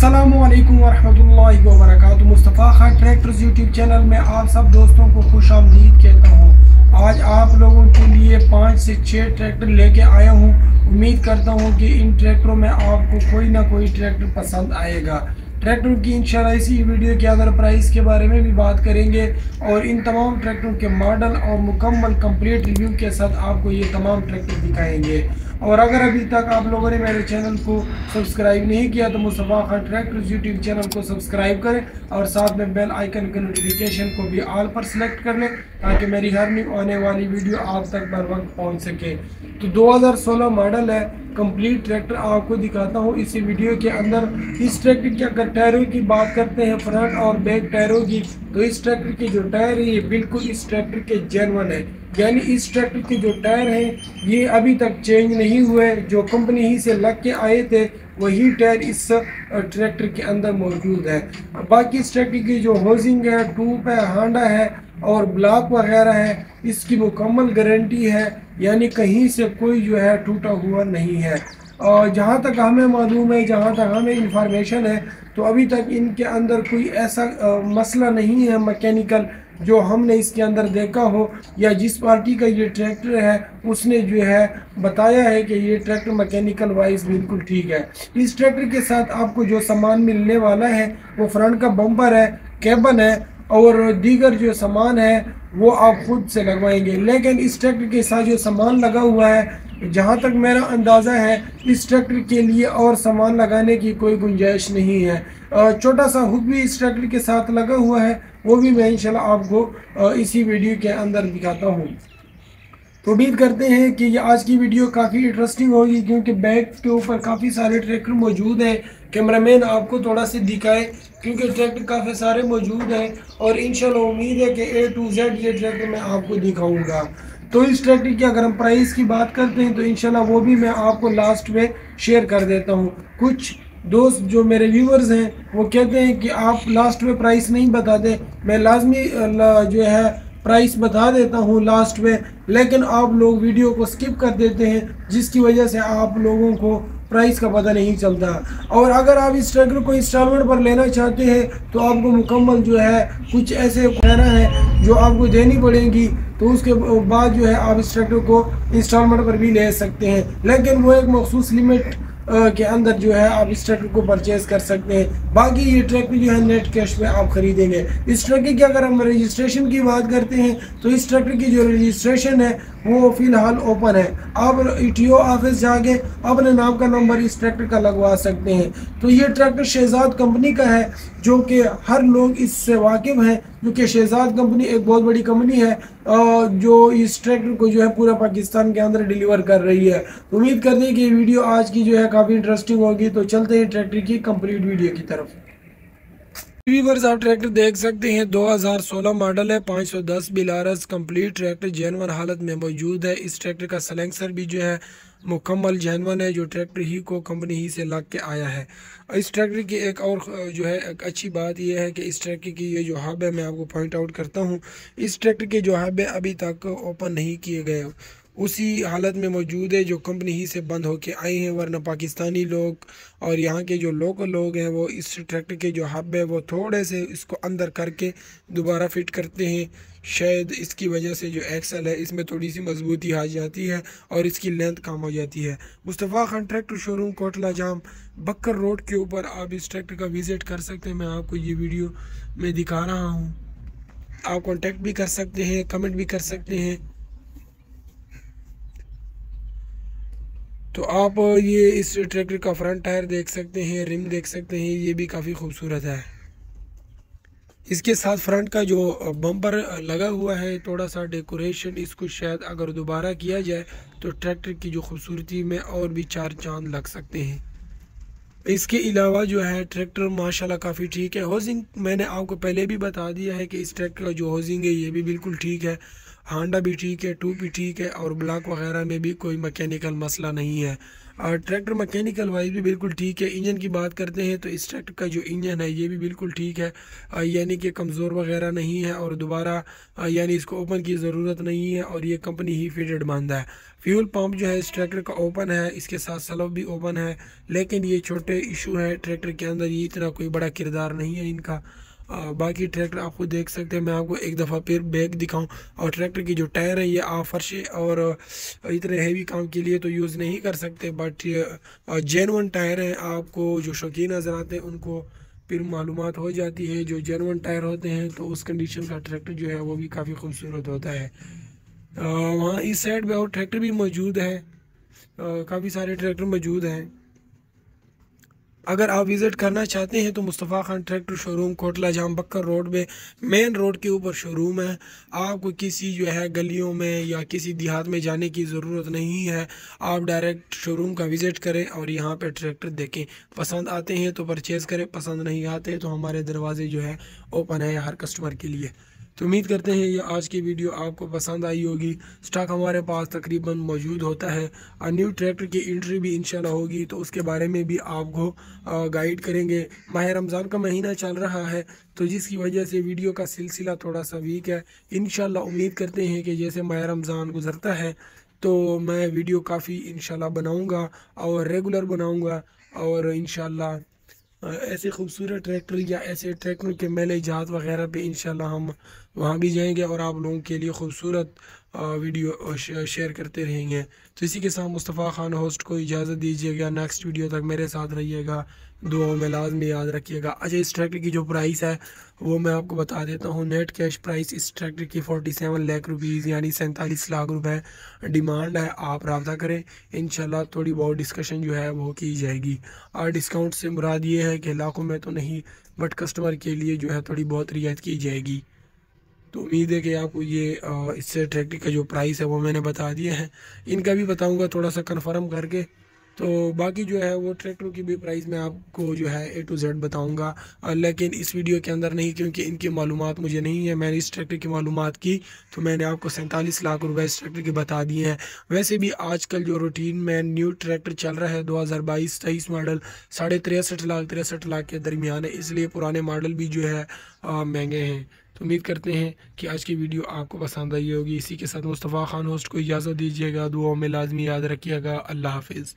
अल्लाम वरहमल work Mustafa Khan tractors YouTube channel में आप सब दोस्तों को खुश आमदीद कहता हूँ। आज आप लोगों के लिए पाँच से छः ट्रैक्टर लेके आया हूँ। उम्मीद करता हूँ कि इन ट्रैक्टरों में आपको कोई ना कोई ट्रैक्टर पसंद आएगा। ट्रैक्टर की इंशाल्लाह इसी वीडियो के अंदर प्राइस के बारे में भी बात करेंगे और इन तमाम ट्रैक्टरों के मॉडल और मुकम्मल कंप्लीट रिव्यू के साथ आपको ये तमाम ट्रैक्टर दिखाएँगे। और अगर अभी तक आप लोगों ने मेरे चैनल को सब्सक्राइब नहीं किया तो Mustafa Khan tractors YouTube channel को सब्सक्राइब करें और साथ में बेल आइकन के नोटिफिकेशन को भी ऑल पर सेलेक्ट कर लें ताकि मेरी हर न्यू आने वाली वीडियो आप तक बर वक्त पहुँच सके। तो 2016 मॉडल है कंप्लीट ट्रैक्टर आपको दिखाता हूँ। इसी वीडियो के अंदर इस ट्रैक्टर की अगर टायरों की बात करते हैं फ्रंट और बैक टायरों की तो इस ट्रैक्टर के जो टायर है, ये बिल्कुल इस ट्रैक्टर के जेनवन है। यानी इस ट्रैक्टर के जो टायर हैं, ये अभी तक चेंज नहीं हुए जो कंपनी ही से लग के आए थे, वही टायर इस ट्रैक्टर के अंदर मौजूद है। बाकी इस ट्रैक्टर की जो होजिंग है टूप है, हांडा है और ब्लॉक वगैरह है, इसकी मुकम्मल गारंटी है, यानी कहीं से कोई जो है टूटा हुआ नहीं है। और जहाँ तक हमें मालूम है, जहाँ तक हमें इंफॉर्मेशन है तो अभी तक इनके अंदर कोई ऐसा मसला नहीं है, मैकेनिकल जो हमने इसके अंदर देखा हो, या जिस पार्टी का ये ट्रैक्टर है, उसने जो है बताया है कि ये ट्रैक्टर मैकेनिकल वाइज बिल्कुल ठीक है। इस ट्रैक्टर के साथ आपको जो सामान मिलने वाला है, वो फ्रंट का बम्पर है केबन है और दीगर जो सामान है, वो आप खुद से लगवाएँगे। लेकिन इस ट्रैक्टर के साथ जो सामान लगा हुआ है, जहाँ तक मेरा अंदाज़ा है, इस ट्रैक्टर के लिए और सामान लगाने की कोई गुंजाइश नहीं है। छोटा सा हुक भी इस ट्रैक्टर के साथ लगा हुआ है, वो भी मैं इंशाल्लाह आपको इसी वीडियो के अंदर दिखाता हूँ। तो उम्मीद करते हैं कि आज की वीडियो काफ़ी इंटरेस्टिंग होगी, क्योंकि बैग के ऊपर काफ़ी सारे ट्रैक्टर मौजूद हैं। कैमरामैन आपको थोड़ा सा दिखाए, क्योंकि ट्रैक्टर काफ़ी सारे मौजूद हैं और इंशाल्लाह उम्मीद है कि ए टू जेड ये ट्रैक्टर मैं आपको दिखाऊँगा। तो इस ट्रैक्टर की अगर हम प्राइस की बात करते हैं तो इंशाल्लाह वो भी मैं आपको लास्ट में शेयर कर देता हूँ। कुछ दोस्त जो मेरे व्यूवर्स हैं, वो कहते हैं कि आप लास्ट में प्राइस नहीं बताते। मैं लाजमी जो है प्राइस बता देता हूँ लास्ट में, लेकिन आप लोग वीडियो को स्किप कर देते हैं, जिसकी वजह से आप लोगों को प्राइस का पता नहीं चलता। और अगर आप इस ट्रैक्टर को इंस्टॉलमेंट पर लेना चाहते हैं तो आपको मुकम्मल जो है, कुछ ऐसे कहना है जो आपको देनी पड़ेगी तो उसके बाद जो है आप इस ट्रैक्टर को इंस्टॉलमेंट पर भी ले सकते हैं। लेकिन वो एक मखसूस लिमिट के अंदर जो है आप इस ट्रैक्टर को परचेज कर सकते हैं। बाकी ये ट्रैक्टर जो है नेट कैश में आप खरीदेंगे। इस ट्रैक्टर की अगर हम रजिस्ट्रेशन की बात करते हैं तो इस ट्रैक्टर की जो रजिस्ट्रेशन है, वो फ़िलहाल ओपन है। आप ई ऑफ़िस जाके अपने नाम का नंबर इस ट्रैक्टर का लगवा सकते हैं। तो ये ट्रैक्टर शहजाद कंपनी का है, जो कि हर लोग इससे वाकिफ हैं। क्योंकि शहजाद कंपनी एक बहुत बड़ी कंपनी है जो इस ट्रैक्टर को जो है पूरा पाकिस्तान के अंदर डिलीवर कर रही है। उम्मीद करते हैं कि वीडियो आज की जो है काफ़ी इंटरेस्टिंग होगी। तो चलते हैं ट्रैक्टर की कंप्लीट वीडियो की तरफ़। वीवर्स आप ट्रैक्टर देख सकते हैं 2016 मॉडल है 510 बिलारस कंप्लीट ट्रैक्टर जैनवन हालत में मौजूद है। इस ट्रैक्टर का सलेंसर भी जो है मुकम्मल जहनवन है, जो ट्रैक्टर ही को कंपनी ही से लग के आया है। इस ट्रैक्टर की एक और जो है, एक अच्छी बात यह है कि इस ट्रैक्टर की ये जो हब है, मैं आपको पॉइंट आउट करता हूँ। इस ट्रैक्टर के जो हब है, अभी तक ओपन नहीं किए गए। उसी हालत में मौजूद है जो कंपनी ही से बंद होके आई हैं, वरना पाकिस्तानी लोग और यहाँ के जो लोकल लोग हैं, वो इस ट्रैक्टर के जो हब है, वो थोड़े से इसको अंदर करके दोबारा फिट करते हैं। शायद इसकी वजह से जो एक्सल है, इसमें थोड़ी सी मजबूती आ जाती है और इसकी लेंथ कम हो जाती है। Mustafa Khan tractor showroom Kotla Jam Bhakkar road के ऊपर आप इस ट्रैक्टर का विज़िट कर सकते हैं। मैं आपको ये वीडियो में दिखा रहा हूँ। आप कॉन्टेक्ट भी कर सकते हैं कमेंट भी कर सकते हैं। तो आप ये इस ट्रैक्टर का फ्रंट टायर देख सकते हैं, रिम देख सकते हैं, ये भी काफ़ी खूबसूरत है। इसके साथ फ्रंट का जो बम्पर लगा हुआ है थोड़ा सा डेकोरेशन इसको शायद अगर दोबारा किया जाए तो ट्रैक्टर की जो खूबसूरती में और भी चार चाँद लग सकते हैं। इसके अलावा जो है, ट्रैक्टर माशाल्लाह काफ़ी ठीक है। हाउसिंग मैंने आपको पहले भी बता दिया है कि इस ट्रैक्टर का जो हाउसिंग है, ये भी बिल्कुल ठीक है। हांडा भी ठीक है टू भी ठीक है और ब्लॉक वगैरह में भी कोई मैकेनिकल मसला नहीं है। और ट्रैक्टर मैकेनिकल वाइज भी बिल्कुल ठीक है। इंजन की बात करते हैं तो इस ट्रैक्टर का जो इंजन है, ये भी बिल्कुल ठीक है। यानी कि कमज़ोर वगैरह नहीं है और दोबारा यानी इसको ओपन की ज़रूरत नहीं है और ये कंपनी ही फिटेड मानता है। फ्यूल पंप जो है इस ट्रैक्टर का ओपन है, इसके साथ सलब भी ओपन है। लेकिन ये छोटे इशू है ट्रैक्टर के अंदर ये इतना कोई बड़ा किरदार नहीं है इनका। बाकी ट्रैक्टर आपको देख सकते हैं। मैं आपको एक दफ़ा फिर बैग दिखाऊँ। और ट्रैक्टर की जो टायर है, ये आप फर्शे और इतने हैवी काम के लिए तो यूज़ नहीं कर सकते बट जेनवन टायर हैं। आपको जो शौकीन नज़र आते हैं, उनको फिर मालूम हो जाती है। जो जेनवन टायर होते हैं तो उस कंडीशन का ट्रैक्टर जो है, वो भी काफ़ी खूबसूरत होता है। वहाँ इस साइड में और ट्रैक्टर भी मौजूद है। काफ़ी सारे ट्रैक्टर मौजूद हैं। अगर आप विज़िट करना चाहते हैं तो Mustafa Khan tractor showroom, Kotla Jam Bhakkar road में, मेन रोड के ऊपर शोरूम है। आपको किसी जो है गलियों में या किसी देहात में जाने की ज़रूरत नहीं है। आप डायरेक्ट शोरूम का विज़िट करें और यहाँ पे ट्रैक्टर देखें। पसंद आते हैं तो परचेज़ करें, पसंद नहीं आते तो हमारे दरवाजे जो है ओपन है हर कस्टमर के लिए। तो उम्मीद करते हैं ये आज की वीडियो आपको पसंद आई होगी। स्टॉक हमारे पास तकरीबन मौजूद होता है। और न्यू ट्रैक्टर की एंट्री भी इंशाल्लाह होगी तो उसके बारे में भी आपको गाइड करेंगे। माह रमज़ान का महीना चल रहा है तो जिसकी वजह से वीडियो का सिलसिला थोड़ा सा वीक है। इन उम्मीद करते हैं कि जैसे माह रमज़ान गुजरता है तो मैं वीडियो काफ़ी इन बनाऊँगा और रेगुलर बनाऊँगा और इन ऐसे खूबसूरत ट्रैक्टर या ऐसे ट्रैक्टर के मेले जहाज़ वगैरह पे इंशाल्लाह हम वहाँ भी जाएँगे और आप लोगों के लिए खूबसूरत वीडियो शेयर करते रहेंगे। तो इसी के साथ मुस्तफ़ा खान होस्ट को इजाज़त दीजिएगा। नेक्स्ट वीडियो तक मेरे साथ रहिएगा। दुआओं में लाजमी याद रखिएगा। अच्छा इस ट्रैक्टर की जो प्राइस है, वो मैं आपको बता देता हूँ। नेट कैश प्राइस इस ट्रैक्टर की फोर्टी सेवन लाख रुपीज़, यानी सैंतालीस लाख रुपए डिमांड है। आप रबता करें। इन थोड़ी बहुत डिस्कशन जो है, वो की जाएगी। और डिस्काउंट से मुराद ये है कि लाखों में तो नहीं, बट कस्टमर के लिए जो है थोड़ी बहुत रियायत की जाएगी। तो उम्मीद है कि आपको ये इससे ट्रैक्टर का जो प्राइस है वो मैंने बता दिया है। इनका भी बताऊँगा, थोड़ा सा कन्फर्म करके। तो बाकी जो है वो ट्रैक्टरों की भी प्राइस मैं आपको जो है ए टू जेड बताऊँगा। लेकिन इस वीडियो के अंदर नहीं, क्योंकि इनकी मालूम मुझे नहीं है। मैंने इस ट्रैक्टर की मालूम की तो मैंने आपको सैंतालीस लाख रुपए इस ट्रैक्टर के बता दिए हैं। वैसे भी आजकल जो रूटीन में न्यू ट्रैक्टर चल रहा है, दो हज़ार बाईस, तेईस मॉडल साढ़े तिरसठ लाख तिरसठ लाख के दरमियान है। इसलिए पुराने मॉडल भी जो है महँगे हैं। तो उम्मीद करते हैं कि आज की वीडियो आपको पसंद आई होगी। इसी के साथ मुस्तफ़ा खान होस्ट को इजाज़त दीजिएगा। दुआ में लाजमी याद रखिएगा। अल्लाह हाफिज़।